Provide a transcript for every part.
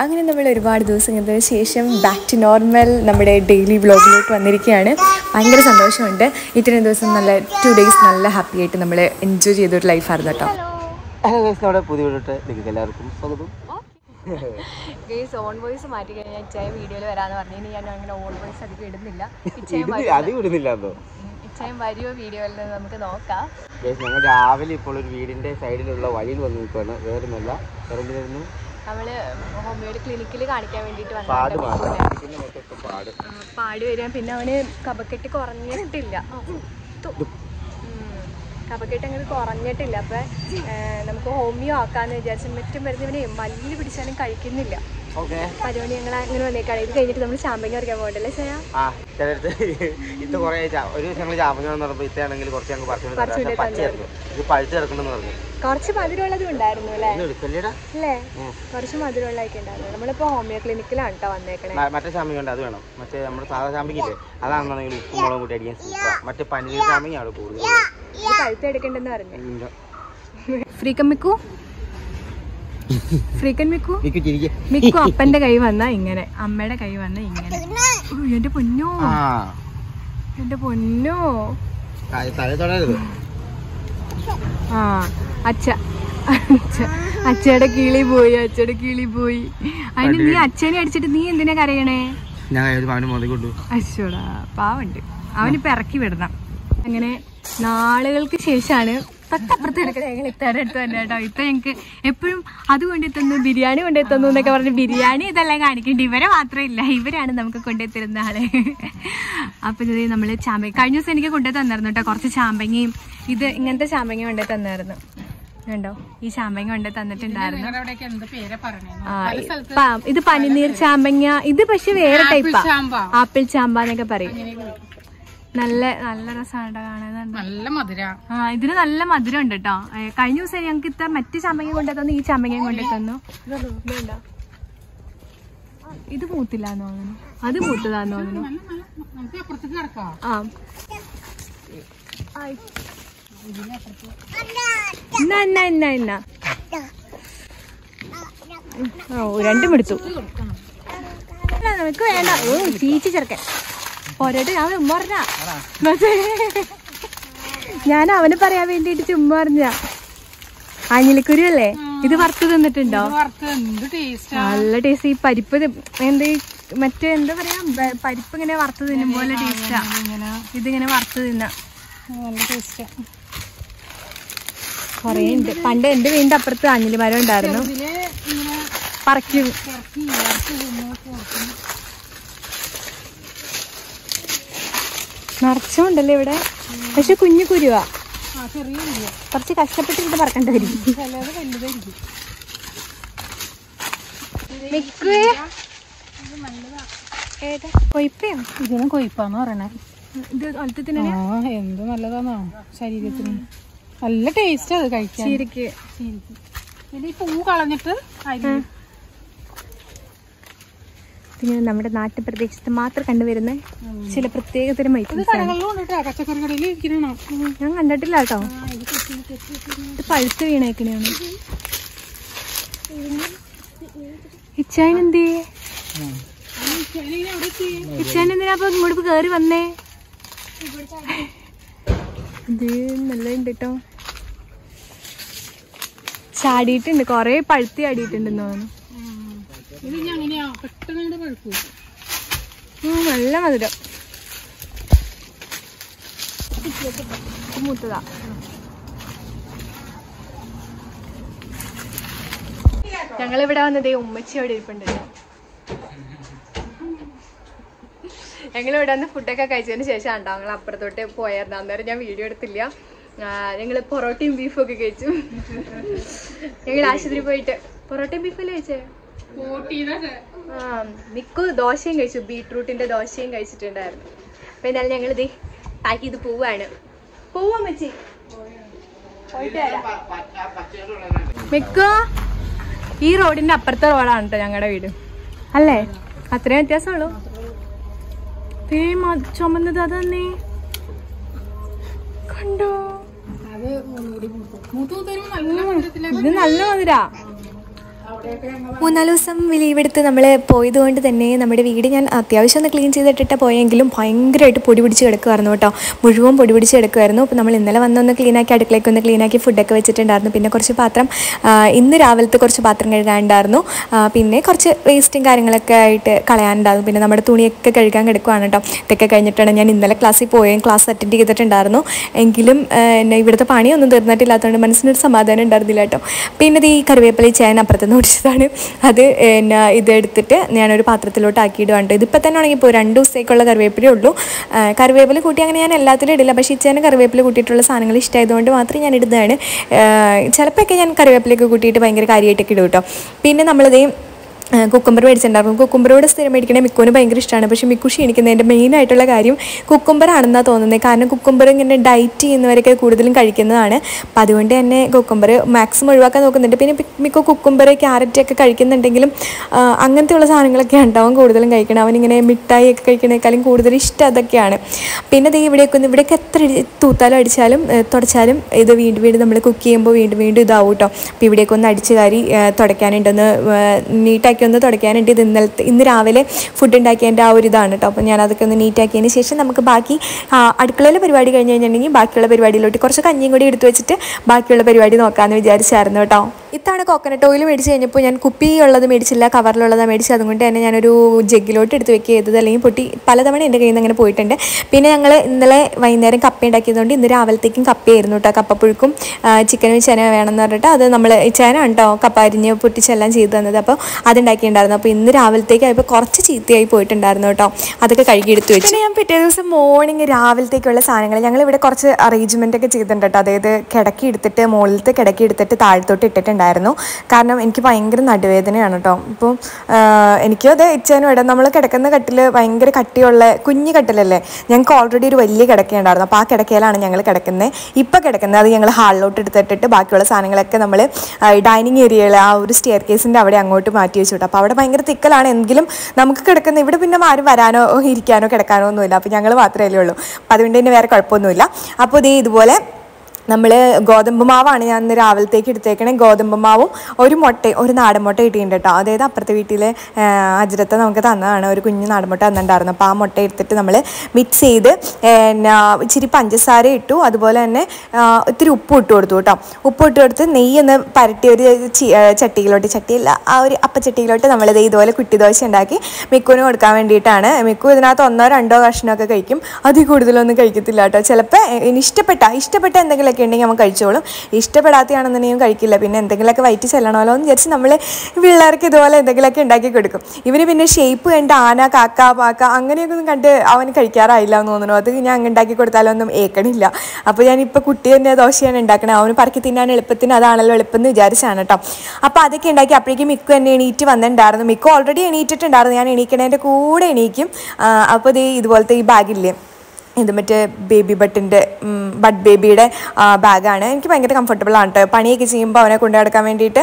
അങ്ങനെ നമ്മൾ ഒരുപാട് ദിവസങ്ങൾക്ക് ശേഷം ബാക്ക് ടു നോർമൽ നമ്മുടെ ഡെയിലി വ്ളോഗിലോട്ട് വന്നിരിക്കുകയാണ്. ഭയങ്കര സന്തോഷമുണ്ട്. ഇത്രയും ദിവസം നല്ല ടു ഡേയ്സ് നല്ല ഹാപ്പി ആയിട്ട് നമ്മൾ എൻജോയ് ചെയ്തൊരു ലൈഫായിരുന്നു കേട്ടോ. നമ്മുടെ പുതിയ നിങ്ങൾക്ക് എല്ലാവർക്കും സ്വാഗതം. ഗേസ് ഓൺ വോയിസ് മാറ്റി കഴിഞ്ഞാൽ ഇച്ചായ വീഡിയോയിൽ വരാമെന്ന് പറഞ്ഞു. ഞാൻ അങ്ങനെ ഓൺ വോയിസ് അധികം ഇടുന്നില്ല. ഇച്ചായം വരുമോ വീഡിയോയിൽ നമുക്ക് നോക്കാം. ഞങ്ങൾ രാവിലെ ഇപ്പോൾ ഒരു വീടിന്റെ സൈഡിലുള്ള വഴിയിൽ വന്നു നിൽക്കുകയാണ്. വേറൊന്നുമല്ല നമ്മൾ ഹോമിയോയുടെ ക്ലിനിക്കിൽ കാണിക്കാൻ വേണ്ടിയിട്ട് പിന്നെ പാട്. വരിക പിന്നെ അവന് കപക്കെട്ട് കുറഞ്ഞിട്ടില്ല. കഫക്കെട്ട് അങ്ങനെ കുറഞ്ഞിട്ടില്ല. അപ്പൊ നമുക്ക് ഹോമിയോ ആക്കാന്ന് വിചാരിച്ചു മറ്റും വരുന്നവനെ ഇവനെ മല്ല് പിടിച്ചാലും കഴിക്കുന്നില്ല. അതുകൊണ്ട് ഞങ്ങൾ അങ്ങനെ വന്നേക്കാണ്. ഇത് കഴിഞ്ഞിട്ട് നമ്മൾ ചാമ്പങ്ങ പറിക്കാൻ പോകണ്ടല്ലേ ചേട്ടാ ചിലടത്ത് ഇത് കുറേ ഒരു ദിവസം ഞങ്ങൾ ചാമ്പങ്ങ പറഞ്ഞപ്പോൾ ഇത്താണെങ്കിൽ കുറച്ച് ഞങ്ങൾ പറിച്ചു പച്ചയായിരുന്നു. ഇത് പഴുത്ത് കിടക്കണമെന്ന് പറഞ്ഞു. കുറച്ച് മധുരമുള്ളതും ഉണ്ടായിരുന്നു അല്ലേ? കുറച്ച് മധുരമുള്ളതൊക്കെ ഉണ്ടായിരുന്നു. നമ്മളിപ്പോ ഹോമിയോ ക്ലിനിക്കിലാണ് കേട്ടോ വന്നേക്കണേ. മറ്റേ ചാമ്പങ്ങ ഉണ്ട് അത് വേണം. മറ്റേ നമ്മുടെ സാധാ ചാമ്പങ്ങില്ലേ അതാണെന്നുണ്ടെങ്കിൽ ഉപ്പും മുളകും കൂട്ടി അടിക്കാൻ മറ്റേ പനീർ ചാമ്പങ്ങയാണ് കൂടുതൽ ഇത് കഴുത്ത് എടുക്കണ്ടെന്ന് പറഞ്ഞു. ഫ്രീക്കൻ മിക്കു? ഫ്രീക്കൻ മിക്കു? ഇരിക്ക് ചിരിക്ക്. മിക്കു അപ്പന്റെ കൈ വന്ന ഇങ്ങനെ. അമ്മയുടെ കൈ വന്ന ഇങ്ങനെ. എന്റെ പൊന്നോ? എന്റെ പൊന്നോ? ആ അച്ഛ. അച്ഛ. അച്ഛയുടെ കിളി പോയി അച്ഛയുടെ കിളി പോയി. അതിന് നീ അച്ഛനെ അടിച്ചിട്ട് നീ എന്തിനാ കരയണേ? ഞാൻ അശ്വടാ പാവണ്ട്. അവനിപ്പോ ഇറക്കി വിടണം. അങ്ങനെ നാളുകൾക്ക് ശേഷമാണ് തൊട്ടപ്പുറത്ത് കിടക്കുന്ന ഞങ്ങൾ ഇത്താടെ അടുത്ത് തന്നെ കേട്ടോ. ഇത്ത ഞങ്ങൾക്ക് എപ്പോഴും അത് കൊണ്ടെത്തുന്നു ബിരിയാണി കൊണ്ടെത്തുന്നു എന്നൊക്കെ പറഞ്ഞ് ബിരിയാണി ഇതെല്ലാം കാണിക്കേണ്ടി. ഇവരെ മാത്രമില്ല ഇവരാണ് നമുക്ക് കൊണ്ടെത്തിരുന്ന ആൾ. അപ്പൊ ഇത് നമ്മൾ ചാമ്പങ്ങ കഴിഞ്ഞ ദിവസം എനിക്ക് കൊണ്ടു തന്നിരുന്നു കേട്ടോ. കുറച്ച് ചാമ്പങ്ങയും ഇത് ഇങ്ങനത്തെ ചാമ്പങ്ങ കൊണ്ടു തന്നായിരുന്നു. കണ്ടോ? ഈ ചാമ്പങ്ങ കൊണ്ട് തന്നിട്ടുണ്ടായിരുന്നു. ഇത് പനിനീർ ചാമ്പങ്ങ ഇത് പക്ഷെ വേറെ ടൈപ്പാ. ആപ്പിൾ ചാമ്പ എന്നൊക്കെ പറയും. നല്ല നല്ല രസമാണ് കാണുന്നുണ്ട് നല്ല മധുര. ആ ഇതിന് നല്ല മധുരം ഉണ്ട് കേട്ടോ കഴിഞ്ഞ ദിവസം ഞങ്ങൾക്ക് ഇത്ര മറ്റു ചാമ്പങ്ങ കൊണ്ടു തന്നു ഈ ചാമ്പങ്ങ കൊണ്ടു തന്നു? ഇത് മൂത്തില്ലാന്ന് തോന്നുന്നു. അത് മൂത്തതാന്ന് തോന്നുന്നു. നമുക്ക് അപ്പുറത്തേക്ക് കിടക്കാം. ആ. ആയി. എന്നാ എന്നാ എന്നാ എന്നാ ഓ രണ്ടും എടുത്തു. നമുക്ക് വേണ്ട. ഓ ചീച്ചി ചെറുക്കൻ. പോരട്ടെ ഞാൻ ചുമ്മാ പറഞ്ഞ. ഞാൻ അവന് പറയാൻ വേണ്ടിട്ട് ചുമ്മാ പറഞ്ഞ. ആഞ്ഞിലിക്കുരു അല്ലേ? ഇത് വറുത്ത് തിന്നിട്ടുണ്ടോ? നല്ല ടേസ്റ്റ് ഈ പരിപ്പ് എന്ത് മറ്റേ എന്താ പറയാ? പരിപ്പ് ഇങ്ങനെ വറുത്ത് തിന്നും പോലെ ടേസ്റ്റാ ഇതിങ്ങനെ വറുത്ത് തിന്ന. നല്ല ടേസ്റ്റാ കൊറേ ഉണ്ട്. പണ്ട് എന്റെ വീടിന്റെ അപ്പുറത്ത് അഞ്ഞിലി മരം ഉണ്ടായിരുന്നു പറിക്കും ഇറക്കി ഇറക്കി തിന്ന് കൊടുക്കും. നിറച്ചുണ്ടല്ലേ ഇവിടെ? പക്ഷെ കുഞ്ഞു കുരുവാ. കുറച്ച് കഷ്ടപ്പെട്ടിട്ട് പറക്കേണ്ടി വരും കൊയ്പ്പയോ? ഇതിനും കൊയ്പ്പാന്ന് പറയണേ? ഇത് എന്ത് നല്ലതാന്നോ ശരീരത്തിന്. നല്ല ടേസ്റ്റ് അത് കഴിക്കാൻ. ചീരക്ക് ശരിക്കും. ഇത് ഈ പൂ കളഞ്ഞിട്ട് അരി ഇതിങ്ങനെ നമ്മുടെ നാട്ടുപ്രദേശത്ത് മാത്രം കണ്ടുവരുന്ന ചില പ്രത്യേകതരം ഐറ്റംസ് ഞാൻ കണ്ടിട്ടില്ല കേട്ടോ. ഇത് പഴുത്ത് വീണേക്കണെയാണ് എന്തേ എന്തിനാ അപ്പൊ ഇങ്ങോട്ട് കേറി വന്നേ? ഇത് നല്ല ഉണ്ട് കേട്ടോ. ചാടിയിട്ടുണ്ട്. കൊറേ പഴുത്തി ആടിയിട്ടുണ്ടെന്ന് തോന്നുന്നു. നല്ല മധുരം. മൂത്തതാ. ഞങ്ങളിവിടെ വന്നത് ഉമ്മച്ചി അവിടെ ഇരിപ്പുണ്ടല്ലോ. ഞങ്ങൾ ഇവിടെ വന്ന് ഫുഡൊക്കെ കഴിച്ചതിന് ശേഷം ഉണ്ടോ ഞങ്ങൾ അപ്പുറത്തോട്ട് പോയായിരുന്നു. അന്നേരം ഞാൻ വീഡിയോ എടുത്തില്ല. ഞങ്ങൾ പൊറോട്ടയും ബീഫും ഒക്കെ കഴിച്ചു. ഞങ്ങൾ ആശുപത്രി പോയിട്ട് പൊറോട്ടയും ബീഫല്ലേ കഴിച്ചേ? ആ മിക്കു ദോശയും കഴിച്ചു. ബീട്രൂട്ടിന്റെ ദോശയും കഴിച്ചിട്ടുണ്ടായിരുന്നു. അപ്പൊ എന്നാലും ഞങ്ങൾ ഇത് പാക്ക് ചെയ്ത് പോവാണ്. പോവാ മച്ചി മിക്കോ ഈ റോഡിന്റെ അപ്പുറത്തെ റോഡാണ് കേട്ടോ ഞങ്ങളുടെ വീട്. അല്ലേ? അത്രയും വ്യത്യാസമുള്ളൂ. മ- ചുമന്നത് അതന്നെ കണ്ടോ? ഇത് നല്ല മധുരാ. മൂന്നാൽ ദിവസം ലീവ് എടുത്ത് നമ്മൾ പോയത് കൊണ്ട് തന്നെ നമ്മുടെ വീട് ഞാൻ അത്യാവശ്യം ഒന്ന് ക്ലീൻ ചെയ്തിട്ടിട്ട് പോയെങ്കിലും ഭയങ്കരമായിട്ട് പൊടി പിടിച്ച് കിടക്കുമായിരുന്നു കേട്ടോ. മുഴുവൻ പൊടി പിടിച്ച് കിടക്കുമായിരുന്നു അപ്പോൾ നമ്മൾ ഇന്നലെ വന്നൊന്ന് ക്ലീനാക്കി അടുക്കളയ്ക്ക് ഒന്ന് ക്ലീനാക്കി ഫുഡൊക്കെ വെച്ചിട്ടുണ്ടായിരുന്നു. പിന്നെ കുറച്ച് പാത്രം ഇന്ന് രാവിലത്തെ കുറച്ച് പാത്രം കഴുകാനുണ്ടായിരുന്നു. പിന്നെ കുറച്ച് വേസ്റ്റും കാര്യങ്ങളൊക്കെ ആയിട്ട് കളയാനുണ്ടായിരുന്നു. പിന്നെ നമ്മുടെ തുണിയൊക്കെ കഴുകാൻ കിടക്കുവാണ് കേട്ടോ. ഇതൊക്കെ കഴിഞ്ഞിട്ടാണ് ഞാൻ ഇന്നലെ ക്ലാസ്സിൽ പോവുകയും ക്ലാസ് അറ്റൻഡ് ചെയ്തിട്ടുണ്ടായിരുന്നു. എങ്കിലും എന്നെ ഇവിടുത്തെ പണിയൊന്നും തീർന്നിട്ടില്ലാത്തതുകൊണ്ട് മനസ്സിനൊരു സമാധാനം ഉണ്ടായിരുന്നില്ല കേട്ടോ. പിന്നെ ഈ കറിവേപ്പില ചേന അപ്പുറത്തുനിന്ന് ഓടിച്ചതാണ് അത് പിന്നെ ഇതെടുത്തിട്ട് ഞാനൊരു പാത്രത്തിലോട്ട് ആക്കിയിടുവാണ്ട് ഇതിപ്പോൾ തന്നെ ആണെങ്കിൽ ഇപ്പോൾ രണ്ട് ദിവസത്തേക്കുള്ള കറിവേപ്പിലേ ഉള്ളൂ. കറിവേപ്പില കൂട്ടി അങ്ങനെ ഞാൻ എല്ലാത്തിലും ഇടില്ല. പക്ഷേ ഇച്ചേനെ കറിവേപ്പില കൂട്ടിയിട്ടുള്ള സാധനങ്ങൾ ഇഷ്ടമായതുകൊണ്ട് മാത്രം ഞാൻ ഇടുന്നതാണ്. ചിലപ്പോഴൊക്കെ ഞാൻ കറിവേപ്പിലേക്ക് കൂട്ടിയിട്ട് ഭയങ്കര കാര്യമായിട്ടൊക്കെ ഇടും കേട്ടോ. പിന്നെ നമ്മളിതേ കുക്കുംബർ മേടിച്ചിട്ടുണ്ടായിരുന്നു. കുക്കുംബറോട് സ്ഥിരം മേടിക്കണേ മിക്കുവിന് ഭയങ്കര ഇഷ്ടമാണ് പക്ഷേ മിക്കു ക്ഷീണിക്കുന്നതിന്റെ മെയിൻ ആയിട്ടുള്ള കാര്യം കുക്കുംബറാണെന്നാണ് തോന്നുന്നത് കാരണം കുക്കുംബർ ഇങ്ങനെ ഡയറ്റ് ചെയ്യുന്നവരൊക്കെ കൂടുതലും കഴിക്കുന്നതാണ്. അപ്പം അതുകൊണ്ട് തന്നെ കുക്കുംബർ മാക്സിമം ഒഴിവാക്കാൻ നോക്കുന്നുണ്ട്. പിന്നെ മിക്ക കുക്കുംബർ ക്യാരറ്റ് ഒക്കെ കഴിക്കുന്നുണ്ടെങ്കിലും അങ്ങനത്തെയുള്ള സാധനങ്ങളൊക്കെ ഉണ്ടാവും കൂടുതലും കഴിക്കണം. അവനിങ്ങനെ മിഠായി ഒക്കെ കഴിക്കണേക്കാളും കൂടുതൽ ഇഷ്ടം അതൊക്കെയാണ്. പിന്നെ ദേ ഇവിടെയൊക്കെ ഒന്ന് ഇവിടെയൊക്കെ എത്ര തൂത്താലും അടിച്ചാലും തുടച്ചാലും ഇത് വീണ്ടും വീണ്ടും നമ്മൾ കുക്ക് ചെയ്യുമ്പോൾ വീണ്ടും വീണ്ടും ഇതാവും കേട്ടോ അപ്പോൾ ഇവിടെയൊക്കെ ഒന്ന് അടിച്ച് കാരി തുടയ്ക്കാനുണ്ടെന്ന് ഒന്ന് തുടയ്ക്കാനായിട്ട് ഇത് ഇന്നലത്തെ ഇന്ന് രാവിലെ ഫുഡ് ഉണ്ടാക്കിയതിന്റെ ആ ഒരു ഇതാണ് കേട്ടോ അപ്പോൾ ഞാൻ അതൊക്കെ ഒന്ന് നീറ്റാക്കിയതിന് ശേഷം നമുക്ക് ബാക്കി അടുക്കളയിലെ പരിപാടി കഴിഞ്ഞ് കഴിഞ്ഞിട്ടുണ്ടെങ്കിൽ ബാക്കിയുള്ള പരിപാടിയിലോട്ട് കുറച്ച് കഞ്ഞിയും കൂടി എടുത്തു വെച്ചിട്ട് ബാക്കിയുള്ള പരിപാടി നോക്കാമെന്ന് വിചാരിച്ചായിരുന്നു കേട്ടോ ഇത്തവണ കോക്കനട്ട് ഓയിൽ മേടിച്ച് കഴിഞ്ഞപ്പോൾ ഞാൻ കുപ്പി ഉള്ളത് മേടിച്ചില്ല കവറിലുള്ളതാണ് മേടിച്ചത്. അതുകൊണ്ട് തന്നെ ഞാനൊരു ജഗ്ഗിലോട്ട് എടുത്ത് വെക്കുക ചെയ്തത്. അല്ലെങ്കിൽ പൊട്ടി പലതവണ എന്റെ കയ്യിൽ നിന്ന് അങ്ങനെ പോയിട്ടുണ്ട്. പിന്നെ ഞങ്ങൾ ഇന്നലെ വൈകുന്നേരം കപ്പ ഉണ്ടാക്കിയതുകൊണ്ട് ഇന്ന് രാവിലത്തേക്കും കപ്പയായിരുന്നു കേട്ടോ. കപ്പപ്പുഴുക്കും ചിക്കനും ചേന വേണമെന്ന് പറഞ്ഞിട്ട് അത് നമ്മൾ ചേന ഉണ്ടോ കപ്പ അരിഞ്ഞ് പൊട്ടിച്ചെല്ലാം ചെയ്തു തന്നത്. അപ്പോൾ അതുണ്ടാക്കിയിട്ടുണ്ടായിരുന്നു. അപ്പോൾ ഇന്ന് രാവിലത്തേക്ക് ആയപ്പോൾ കുറച്ച് ചീത്തയായി പോയിട്ടുണ്ടായിരുന്നു കേട്ടോ. അതൊക്കെ കഴുകി എടുത്ത് വെച്ചു. ഞാൻ പിറ്റേ ദിവസം മോർണിംഗ് രാവിലത്തേക്കുള്ള സാധനങ്ങൾ ഞങ്ങൾ ഇവിടെ കുറച്ച് അറേഞ്ച്മെന്റ് ഒക്കെ ചെയ്തിട്ടുണ്ട് കേട്ടോ. അതായത് കിടക്കി എടുത്തിട്ട് മുകളിലത്തെ കിടക്കി എടുത്തിട്ട് താഴത്തോട്ട് ഇട്ടിട്ടുണ്ടായിരുന്നു കാരണം എനിക്ക് ഭയങ്കര നടുവേദനയാണ് കേട്ടോ ഇപ്പം എനിക്ക് അതെ ഇച്ചേനും ഇടാം നമ്മൾ കിടക്കുന്ന കട്ടിൽ ഭയങ്കര കട്ടിയുള്ള കുഞ്ഞു കട്ടിലല്ലേ? ഞങ്ങൾക്ക് ഓൾറെഡി ഒരു വലിയ കിടക്കയുണ്ടായിരുന്നു അപ്പോൾ ആ കിടക്കയിലാണ് ഞങ്ങൾ കിടക്കുന്നത് ഇപ്പോൾ കിടക്കുന്നത് അത് ഞങ്ങൾ ഹാളിലോട്ട് എടുത്തിട്ടിട്ട് ബാക്കിയുള്ള സാധനങ്ങളൊക്കെ നമ്മൾ ഡൈനിങ് ഏരിയയിൽ ആ ഒരു സ്റ്റെയർ കേസിന്റെ അവിടെ അങ്ങോട്ട് മാറ്റി വെച്ചു കേട്ടോ അപ്പോൾ അവിടെ ഭയങ്കര തിക്കലാണ്. എങ്കിലും നമുക്ക് കിടക്കുന്ന ഇവിടെ പിന്നെ ആരും വരാനോ ഇരിക്കാനോ കിടക്കാനോ ഒന്നുമില്ല. അപ്പോൾ ഞങ്ങൾ മാത്രമേ ഉള്ളൂ. അപ്പോൾ അതുകൊണ്ട് തന്നെ വേറെ കുഴപ്പമൊന്നുമില്ല. അപ്പോൾ ഇതേ ഇതുപോലെ നമ്മൾ ഗോതമ്പ് മാവാണ് ഞാൻ ഇന്ന് രാവിലത്തേക്ക് എടുത്തേക്കണേ. ഗോതമ്പ് മാവും ഒരു മുട്ട ഒരു നാടൻ മുട്ട കിട്ടിയിട്ടുണ്ട് കേട്ടോ അതായത് അപ്പുറത്തെ വീട്ടിലെ അജിരത്തെ നമുക്ക് തന്നതാണ്. ഒരു കുഞ്ഞു നാടൻ മുട്ട തന്നിട്ടുണ്ടായിരുന്നു. അപ്പോൾ ആ മുട്ട എടുത്തിട്ട് നമ്മൾ മിക്സ് ചെയ്ത് ഇച്ചിരി പഞ്ചസാര ഇട്ടു. അതുപോലെ തന്നെ ഇത്തിരി ഉപ്പ് ഇട്ട് കൊടുത്തു കേട്ടോ ഉപ്പ് ഇട്ട് കൊടുത്ത് നെയ്യ് ഒന്ന് പരട്ടി ഒരു ചട്ടിയിലോട്ട് ചട്ടിയില്ല ആ ഒരു അപ്പച്ചട്ടിയിലോട്ട് നമ്മളിത് ഇതുപോലെ കുട്ടി ദോശ ഉണ്ടാക്കി മിക്കുവിന് കൊടുക്കാൻ വേണ്ടിയിട്ടാണ്. മിക്കു ഇതിനകത്ത് ഒന്നോ രണ്ടോ കഷ്ണമൊക്കെ കഴിക്കും. അതിൽ കൂടുതലൊന്നും കഴിക്കത്തില്ല കേട്ടോ ചിലപ്പോൾ ഇനി ഇഷ്ടപ്പെട്ട ഇഷ്ടപ്പെട്ട എന്തെങ്കിലുമൊക്കെ ഉണ്ടെങ്കിൽ നമ്മൾ കഴിച്ചോളും. ഇഷ്ടപ്പെടാത്തയാണെന്നുണ്ടെങ്കിൽ കഴിക്കില്ല. പിന്നെ എന്തെങ്കിലുമൊക്കെ വയറ്റി ചെല്ലണമല്ലോ എന്ന് വിചാരിച്ച് നമ്മൾ പിള്ളേർക്ക് ഇതുപോലെ എന്തെങ്കിലുമൊക്കെ ഉണ്ടാക്കി കൊടുക്കും. ഇവന് പിന്നെ ഷേപ്പ് കണ്ട് ആന കാക്ക പാക്ക അങ്ങനെയൊക്കെ ഒന്നും കണ്ട് അവൻ കഴിക്കാറായില്ല എന്ന് തോന്നുന്നു. അത് ഞാൻ അങ്ങ് ഉണ്ടാക്കി കൊടുത്താലൊന്നും ഏക്കണില്ല. അപ്പോൾ ഞാനിപ്പോൾ കുട്ടി തന്നെ ദോശയാണ് ഉണ്ടാക്കണത് അവന് പറക്കി തിന്നാൻ എളുപ്പത്തിന് അതാണല്ലോ എളുപ്പം എന്ന് വിചാരിച്ചാണ് കേട്ടോ അപ്പോൾ അതൊക്കെ ഉണ്ടാക്കി അപ്പോഴേക്കും മിക്കു എന്നെ എണീറ്റ് വന്നിട്ടുണ്ടായിരുന്നു. മിക്കു ഓൾറെഡി എണീറ്റിട്ടുണ്ടായിരുന്നു. ഞാൻ എണീക്കണേന്റെ കൂടെ എണീക്കും. അപ്പോൾ ഇത് ഇതുപോലത്തെ ഈ ബാഗില്ലേ ഇത് മറ്റേ ബേബി ബട്ടിന്റെ ബട്ട് ബേബിയുടെ ബാഗാണ് എനിക്ക് ഭയങ്കര കംഫർട്ടബിൾ ആണ് കേട്ടോ പണിയൊക്കെ ചെയ്യുമ്പോൾ അവനെ കൊണ്ടു നടക്കാൻ വേണ്ടിയിട്ട്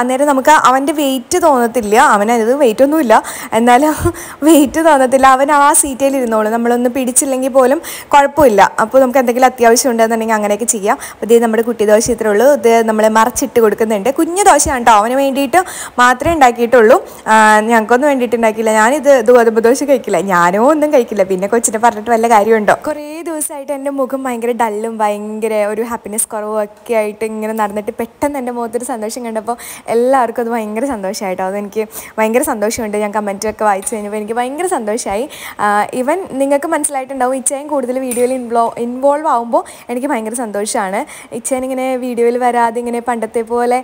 അന്നേരം നമുക്ക് അവന്റെ വെയിറ്റ് തോന്നത്തില്ല. അവനത് വെയിറ്റ് ഒന്നുമില്ല. എന്നാലും വെയിറ്റ് തോന്നത്തില്ല. അവൻ ആ സീറ്റയിൽ ഇരുന്നോളും. നമ്മളൊന്ന് പിടിച്ചില്ലെങ്കിൽ പോലും കുഴപ്പമില്ല. അപ്പോൾ നമുക്ക് എന്തെങ്കിലും അത്യാവശ്യം ഉണ്ടെന്നുണ്ടെങ്കിൽ അങ്ങനെയൊക്കെ ചെയ്യാം. അപ്പോൾ ഇത് നമ്മുടെ കുട്ടി ദോശ ഇത്രേ ഉള്ളൂ. ഇത് നമ്മൾ മറച്ചിട്ട് കൊടുക്കുന്നുണ്ട്. കുഞ്ഞു ദോശയാണ് കേട്ടോ അവന് വേണ്ടിയിട്ട് മാത്രമേ ഉണ്ടാക്കിയിട്ടുള്ളൂ. ഞങ്ങൾക്കൊന്നും വേണ്ടിയിട്ട് ഉണ്ടാക്കിയില്ല. ഞാനിത് ഗോതമ്പ് ദോശ കഴിക്കില്ല. ഞാനോ ഒന്നും കഴിക്കില്ല. പിന്നെ കൊച്ചിനെ പറഞ്ഞിട്ട് വല്ല കാര്യമുണ്ടോ കുറേ ദിവസമായിട്ട് എന്റെ മുഖം ഭയങ്കര ഡല്ലും ഭയങ്കര ഒരു ഹാപ്പിനെസ് കുറവും ഒക്കെ ആയിട്ട് ഇങ്ങനെ നടന്നിട്ട് പെട്ടെന്ന് എന്റെ മുഖത്തൊരു സന്തോഷം കണ്ടപ്പോൾ എല്ലാവർക്കും അത് ഭയങ്കര സന്തോഷമായിട്ടോ അതെനിക്ക് ഭയങ്കര സന്തോഷമുണ്ട്. ഞാൻ കമന്റൊക്കെ വായിച്ചു കഴിഞ്ഞപ്പോൾ എനിക്ക് ഭയങ്കര സന്തോഷമായി ഇവൻ നിങ്ങൾക്ക് മനസ്സിലായിട്ടുണ്ടാവും ഇച്ചയും കൂടുതൽ വീഡിയോയിൽ ഇൻവോ ഇൻവോൾവ് ആകുമ്പോൾ എനിക്ക് ഭയങ്കര സന്തോഷമാണ്. ഇച്ചൻ ഇങ്ങനെ വീഡിയോയിൽ വരാതെ ഇങ്ങനെ പണ്ടത്തെ പോലെ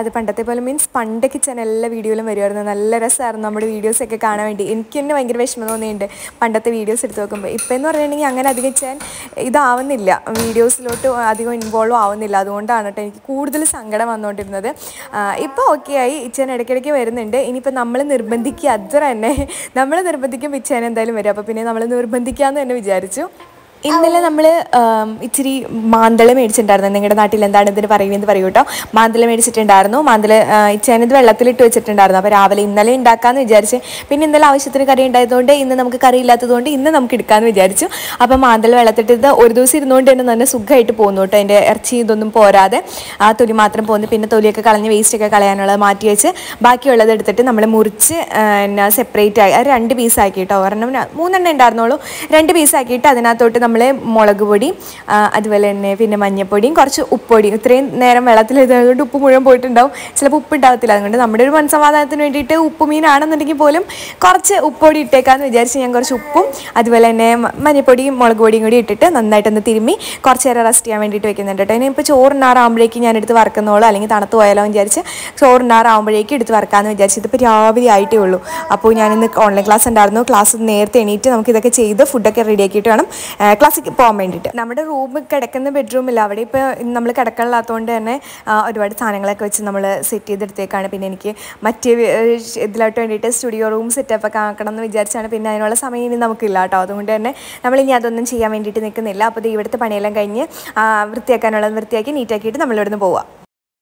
അത് പണ്ടത്തെ പോലെ മീൻസ് പണ്ടൊക്കെ ഇച്ചൻ എല്ലാ വീഡിയോയിലും വരുമായിരുന്നു. നല്ല രസമായിരുന്നു നമ്മുടെ വീഡിയോസൊക്കെ കാണാൻ വേണ്ടി. എനിക്ക് തന്നെ ഭയങ്കര വിഷമം തോന്നിയിട്ടുണ്ട് പണ്ടത്തെ വീഡിയോസ് എടുത്ത് നോക്കുമ്പോൾ. ഇപ്പം എന്ന് പറഞ്ഞിട്ടുണ്ടെങ്കിൽ അങ്ങനെ അധികം ചെയ്യാൻ ഇതാവുന്നില്ല. വീഡിയോസിലോട്ട് അധികം ഇൻവോൾവ് ആവുന്നില്ല. അതുകൊണ്ടാണ് കേട്ടോ എനിക്ക് കൂടുതൽ സങ്കടം വന്നുകൊണ്ടിരുന്നത്. ഇപ്പോൾ ഓക്കെ ആയി. ഇച്ചൻ ഇടയ്ക്കിടയ്ക്ക് വരുന്നുണ്ട്. ഇനിയിപ്പോൾ നമ്മൾ നിർബന്ധിക്കുക. അത്ര തന്നെ നമ്മൾ നിർബന്ധിക്കുമ്പോൾ ഇച്ചൻ എന്തായാലും വരും. അപ്പോൾ പിന്നെ നമ്മൾ നിർബന്ധിക്കാമെന്ന് തന്നെ വിചാരിച്ചു. ഇന്നലെ നമ്മൾ ഇച്ചിരി മാന്തള മേടിച്ചിട്ടുണ്ടായിരുന്നു. നിങ്ങളുടെ നാട്ടിൽ എന്താണ് ഇതിന് പറയുന്നത് പറയൂ കേട്ടോ. മാന്തല മേടിച്ചിട്ടുണ്ടായിരുന്നു. മാന്തള വെള്ളത്തിൽ വെള്ളത്തിലിട്ട് വെച്ചിട്ടുണ്ടായിരുന്നു. അപ്പോൾ രാവിലെ ഇന്നലെ ഉണ്ടാക്കാമെന്ന് വിചാരിച്ച് പിന്നെ ഇന്നലെ ആവശ്യത്തിന് കറി ഉണ്ടായതുകൊണ്ട് ഇന്ന് നമുക്ക് കറി ഇല്ലാത്തതുകൊണ്ട് ഇന്ന് നമുക്ക് എടുക്കാമെന്ന് വിചാരിച്ചു. അപ്പോൾ മാന്തള വെള്ളത്തിട്ടിട്ട് ഒരു ദിവസം ഇരുന്നുകൊണ്ട് തന്നെ നല്ല സുഖമായിട്ട് പോകുന്നു കേട്ടോ. അതിന്റെ ഇറച്ചി ഇതൊന്നും പോരാതെ. ആ തൊലി മാത്രം പോകുന്നു പിന്നെ തൊലിയൊക്കെ കളഞ്ഞ് വേസ്റ്റൊക്കെ കളയാനുള്ളത് മാറ്റി വെച്ച് ബാക്കിയുള്ളത് എടുത്തിട്ട് നമ്മൾ മുറിച്ച് എന്നാ സെപ്പറേറ്റ് ആയി. രണ്ട് പീസാക്കി കേട്ടോ. ഒരെണ്ണം മൂന്നെണ്ണം ഉണ്ടായിരുന്നുള്ളൂ. രണ്ട് പീസാക്കിയിട്ട് അതിനകത്തോട്ട് നമ്മൾ മുളക് പൊടി അതുപോലെ തന്നെ പിന്നെ മഞ്ഞൾപ്പൊടിയും കുറച്ച് ഉപ്പൊടിയും. ഇത്രയും നേരം വെള്ളത്തിൽ ഇതുകൊണ്ട് ഉപ്പ് മുഴുവൻ പോയിട്ടുണ്ടാവും. ചിലപ്പോൾ ഉപ്പ് ഉണ്ടാവത്തില്ല അതുകൊണ്ട് നമ്മുടെ ഒരു മനസമാധാനത്തിന് വേണ്ടിയിട്ട് ഉപ്പ് മീനാണെന്നുണ്ടെങ്കിൽ പോലും കുറച്ച് ഉപ്പൊടി ഇട്ടേക്കാന്ന് വിചാരിച്ച് ഞാൻ കുറച്ച് ഉപ്പും അതുപോലെ തന്നെ മഞ്ഞൾപ്പൊടിയും മുളക് പൊടിയും കൂടി ഇട്ടിട്ട് നന്നായിട്ടൊന്ന് തിരുമ്മി കുറച്ച് നേരം റെസ്റ്റ് ചെയ്യാൻ വേണ്ടിയിട്ട് വെക്കുന്നുണ്ട് കേട്ടോ. ഇനിയിപ്പോൾ ചോറിനാറാകുമ്പോഴേക്കും ഞാൻ എടുത്ത് വറക്കുന്നോളൂ അല്ലെങ്കിൽ തണുത്ത് പോയാലോ വിചാരിച്ച് ചോറിനാറാകുമ്പോഴേക്കും എടുത്ത് വറക്കാമെന്ന് വിചാരിച്ചു ഇതിപ്പോൾ രാവിലെ ആയിട്ടേ ഉള്ളൂ. അപ്പോൾ ഞാനിന്ന് ഓൺലൈൻ ക്ലാസ് ഉണ്ടായിരുന്നു. ക്ലാസ് നേരത്തെ എണീറ്റ് നമുക്ക് ഇതൊക്കെ ചെയ്ത് ഫുഡൊക്കെ റെഡിയാക്കിയിട്ട് വേണം. ക്ലാസ്സിൽ പോകാൻ വേണ്ടിയിട്ട്. നമ്മുടെ റൂമിൽ കിടക്കുന്ന ബെഡ്റൂമില്ല അവിടെ ഇപ്പോൾ നമ്മൾ കിടക്കാനില്ലാത്തതുകൊണ്ട് തന്നെ ഒരുപാട് സാധനങ്ങളൊക്കെ വെച്ച് നമ്മൾ സെറ്റ് ചെയ്തെടുത്തേക്കാണ്. പിന്നെ എനിക്ക് മറ്റേ ഇതിലോട്ട് വേണ്ടിയിട്ട് സ്റ്റുഡിയോ റൂം സെറ്റപ്പ് ഒക്കെ ആക്കണം എന്ന് വിചാരിച്ചാണ്. പിന്നെ അതിനുള്ള സമയം ഇനി നമുക്കില്ല കേട്ടോ. അതുകൊണ്ട് തന്നെ നമ്മൾ ഇനി അതൊന്നും ചെയ്യാൻ വേണ്ടിയിട്ട് നിൽക്കുന്നില്ല. അപ്പോൾ ഇവിടുത്തെ പണിയെല്ലാം കഴിഞ്ഞ് വൃത്തിയാക്കാനുള്ളത് വൃത്തിയാക്കി നീറ്റാക്കിയിട്ട് നമ്മളിവിടുന്ന് പോവാം.